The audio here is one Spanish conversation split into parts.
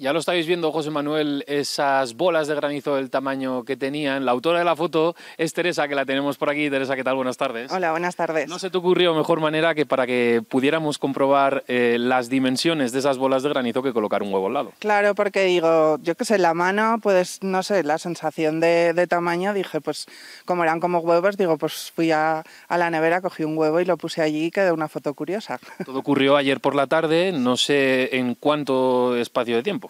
Ya lo estáis viendo, José Manuel, esas bolas de granizo del tamaño que tenían. La autora de la foto es Teresa, que la tenemos por aquí. Teresa, ¿qué tal? Buenas tardes. Hola, buenas tardes. ¿No se te ocurrió mejor manera que para que pudiéramos comprobar eh, las dimensiones de esas bolas de granizo que colocar un huevo al lado? Claro, porque digo, yo qué sé, la mano, pues no sé, la sensación de, de tamaño, dije, pues como eran como huevos, digo, pues fui a, a, la nevera, cogí un huevo y lo puse allí y quedó una foto curiosa. Todo ocurrió ayer por la tarde, no sé en cuánto espacio de tiempo.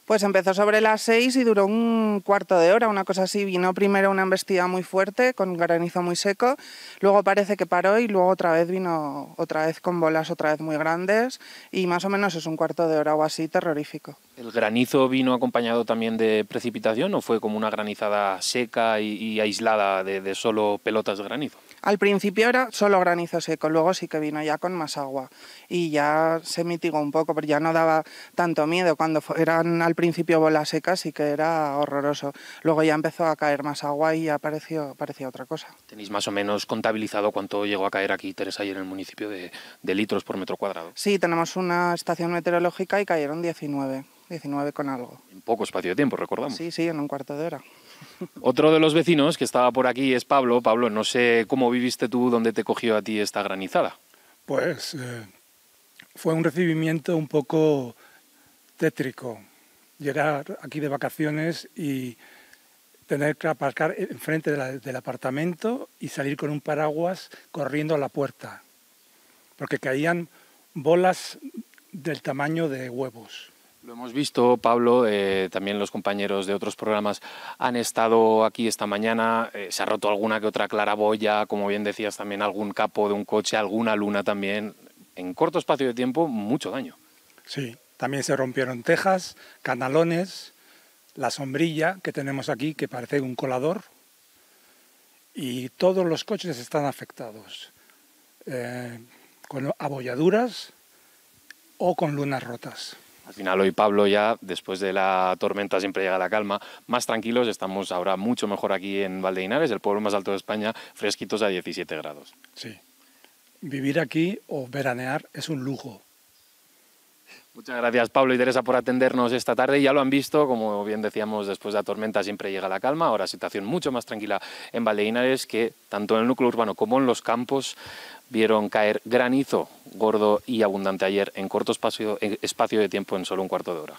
Pues empezó sobre las seis y duró un cuarto de hora, una cosa así. Vino primero una embestida muy fuerte, con granizo muy seco, luego parece que paró y luego otra vez vino otra vez con bolas otra vez muy grandes y más o menos es un cuarto de hora o así terrorífico. ¿El granizo vino acompañado también de precipitación o fue como una granizada seca y, y aislada de, de solo pelotas de granizo? Al principio era solo granizo seco, luego sí que vino ya con más agua y ya se mitigó un poco, pero ya no daba tanto miedo. Cuando eran al principio bolas secas sí que era horroroso. Luego ya empezó a caer más agua y ya pareció, parecía otra cosa. ¿Tenéis más o menos contabilizado cuánto llegó a caer aquí, Teresa, ayer en el municipio de, de litros por metro cuadrado? Sí, tenemos una estación meteorológica y cayeron 19, 19 con algo. En poco espacio de tiempo, recordamos. Sí, sí, en un cuarto de hora. Otro de los vecinos que estaba por aquí es Pablo. Pablo, no sé cómo viviste tú, dónde te cogió a ti esta granizada. Pues eh, fue un recibimiento un poco tétrico. Llegar aquí de vacaciones y tener que aparcar enfrente de la, del apartamento y salir con un paraguas corriendo a la puerta, porque caían bolas del tamaño de huevos. Lo hemos visto, Pablo, eh, también los compañeros de otros programas han estado aquí esta mañana, eh, se ha roto alguna que otra claraboya, como bien decías, también algún capo de un coche, alguna luna también. En corto espacio de tiempo, mucho daño. Sí, también se rompieron tejas, canalones, la sombrilla que tenemos aquí, que parece un colador, y todos los coches están afectados, eh, con abolladuras o con lunas rotas. Al final hoy Pablo ya, después de la tormenta siempre llega la calma, más tranquilos, estamos ahora mucho mejor aquí en Valdeinares, el pueblo más alto de España, fresquitos a 17 grados. Sí, vivir aquí o veranear es un lujo. Muchas gracias Pablo y Teresa por atendernos esta tarde. Ya lo han visto, como bien decíamos, después de la tormenta siempre llega la calma. Ahora situación mucho más tranquila en Valdeinares, que tanto en el núcleo urbano como en los campos vieron caer granizo gordo y abundante ayer en corto espacio, espacio de tiempo en solo un cuarto de hora.